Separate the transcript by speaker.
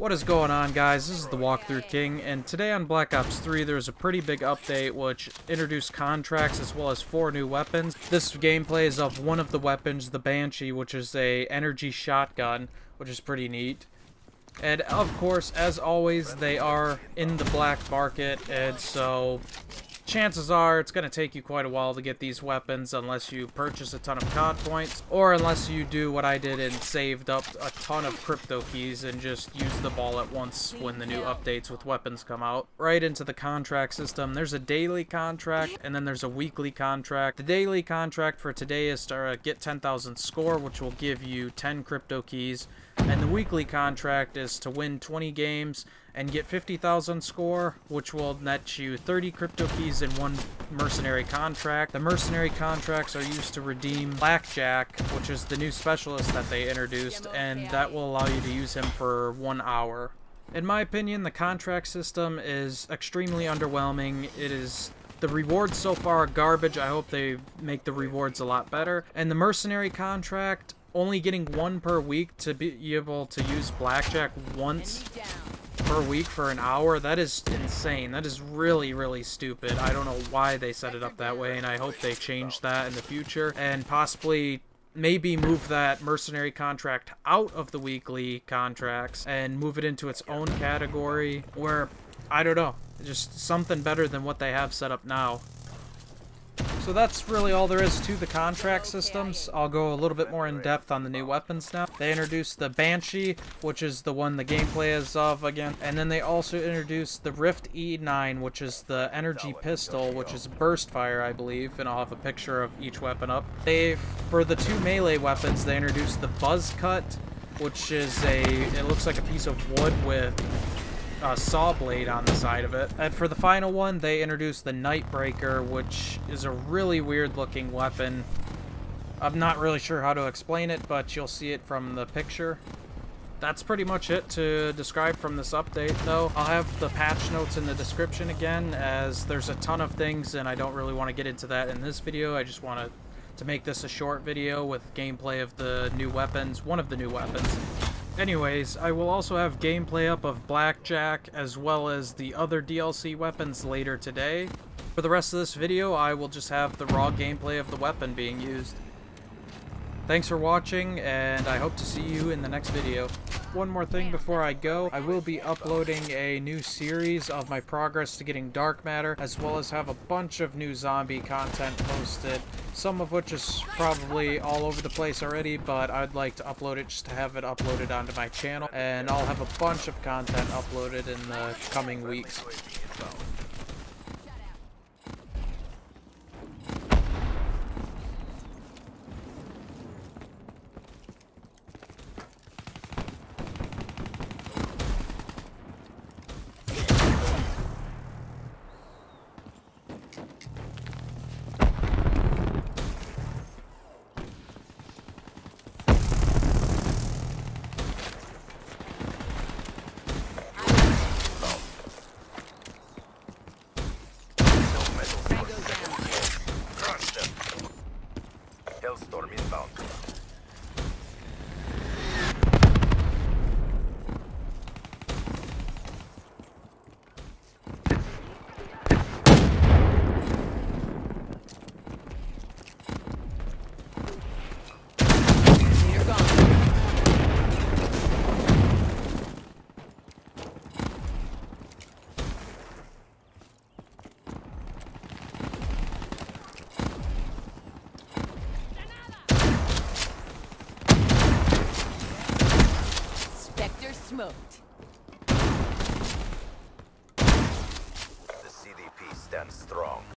Speaker 1: What is going on guys, this is the Walkthrough King, and today on Black Ops 3 there's a pretty big update which introduced contracts as well as four new weapons. This gameplay is of one of the weapons, the Banshii, which is a energy shotgun, which is pretty neat. And of course, as always, they are in the black market, and so chances are it's going to take you quite a while to get these weapons unless you purchase a ton of COD points, or unless you do what I did and saved up a ton of crypto keys and just use the ball at once when the new updates with weapons come out. Right into the contract system, there's a daily contract and then there's a weekly contract. The daily contract for today is to uh, get 10,000 score, which will give you 10 crypto keys, and the weekly contract is to win 20 games and get 50,000 score, which will net you 30 crypto keys and one mercenary contract. The mercenary contracts are used to redeem Blackjack, which is the new specialist that they introduced, and that will allow you to use him for one hour. In my opinion, the contract system is extremely underwhelming. It is the rewards so far are garbage. I hope they make the rewards a lot better. And the mercenary contract, only getting one per week to be able to use blackjack once per week for an hour, that is insane. That is really, really stupid. I don't know why they set it up that way, and I hope they change that in the future, and possibly maybe move that mercenary contract out of the weekly contracts and move it into its own category where, I don't know, just something better than what they have set up now. So that's really all there is to the contract systems. I'll go a little bit more in depth on the new weapons now. They introduced the Banshii, which is the one the gameplay is of again. And then they also introduced the Rift E9, which is the energy pistol, which is burst fire, I believe. And I'll have a picture of each weapon up. They, for the two melee weapons, they introduced the Buzz Cut, which is a, it looks like a piece of wood with uh, saw blade on the side of it. And for the final one, they introduced the Nightbreaker, which is a really weird looking weapon. I'm not really sure how to explain it, but you'll see it from the picture. That's pretty much it to describe from this update, though. I'll have the patch notes in the description again, as there's a ton of things, and I don't really want to get into that in this video. I just want to make this a short video with gameplay of the new weapons, one of the new weapons. Anyways, I will also have gameplay up of Blackjack as well as the other DLC weapons later today. For the rest of this video, I will just have the raw gameplay of the weapon being used. Thanks for watching, and I hope to see you in the next video. One more thing before I go, I will be uploading a new series of my progress to getting Dark Matter, as well as have a bunch of new zombie content posted, some of which is probably all over the place already, but I'd like to upload it just to have it uploaded onto my channel, and I'll have a bunch of content uploaded in the coming weeks.
Speaker 2: Smoked.
Speaker 3: The CDP stands strong.